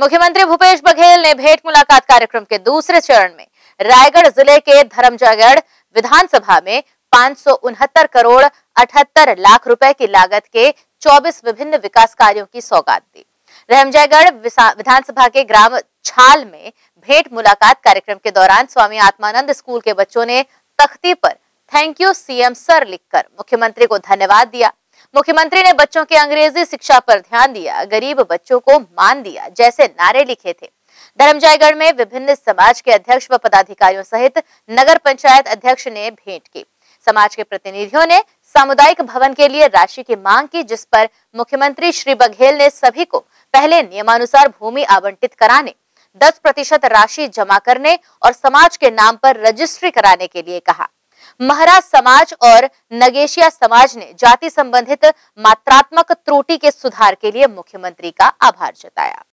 मुख्यमंत्री भूपेश बघेल ने भेंट मुलाकात कार्यक्रम के दूसरे चरण में रायगढ़ ज़िले के धर्मजयगढ़ विधानसभा में पाँच करोड़ अठहत्तर लाख रुपए की लागत के 24 विभिन्न विकास कार्यों की सौगात दी। रहमजयगढ़ विधानसभा के ग्राम छाल में भेंट मुलाकात कार्यक्रम के दौरान स्वामी आत्मानंद स्कूल के बच्चों ने तख्ती पर थैंक यू सीएम सर लिखकर मुख्यमंत्री को धन्यवाद दिया। मुख्यमंत्री ने बच्चों की अंग्रेज़ी शिक्षा पर ध्यान दिया, गरीब बच्चों को मान दिया, जैसे नारे लिखे थे। धर्मजयगढ़ में विभिन्न समाज के अध्यक्ष व पदाधिकारियों सहित नगर पंचायत अध्यक्ष ने भेंट की। समाज के प्रतिनिधियों ने सामुदायिक भवन के लिए राशि की मांग की, जिस पर मुख्यमंत्री श्री बघेल ने सभी को पहले नियमानुसार भूमि आवंटित कराने 10 प्रतिशत राशि जमा करने और समाज के नाम पर रजिस्ट्री कराने के लिए कहा। महाराज समाज और नगेशिया समाज ने जाति संबंधित मात्रात्मक त्रुटि के सुधार के लिए मुख्यमंत्री का आभार जताया।